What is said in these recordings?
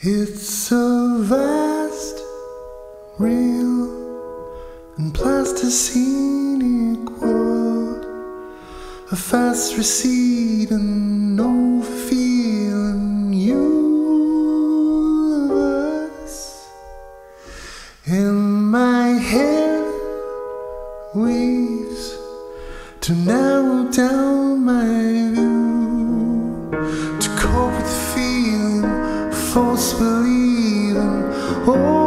It's a vast, real, and plasticinic world, a fast receding, overfeeling universe. In my head weaves to narrow down my false believing, old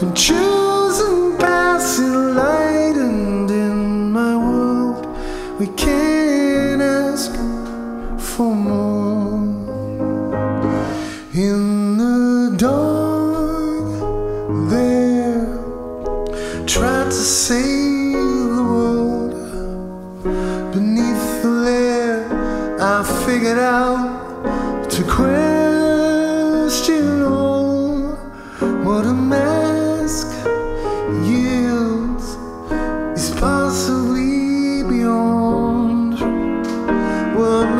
and choosing passing light in my world we can't ask for more. In the dark there tried to save the world. Beneath the layer I figured out to question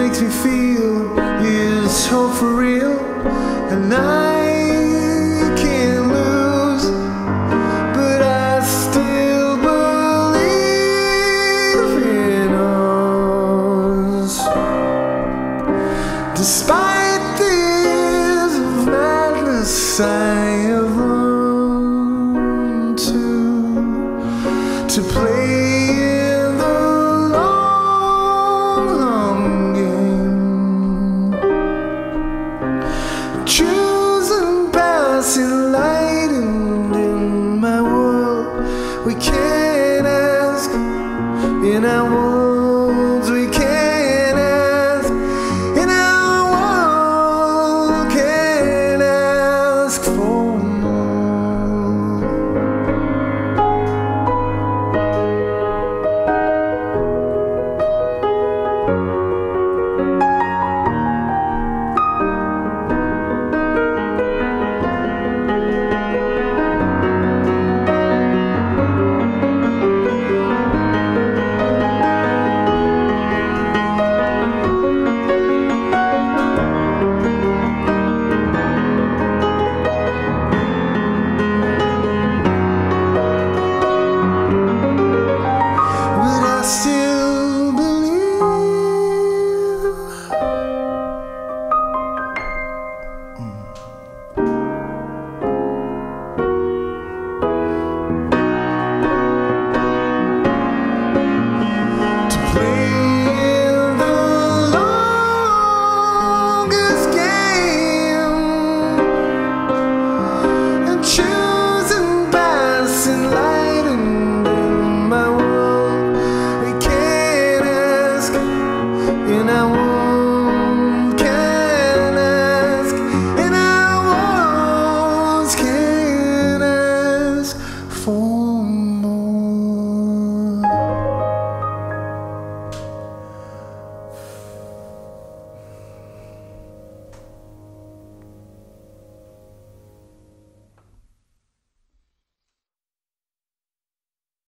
makes me feel is hope for real, and I can lose, but I still believe in us. Despite the years of madness, I have learned to to play.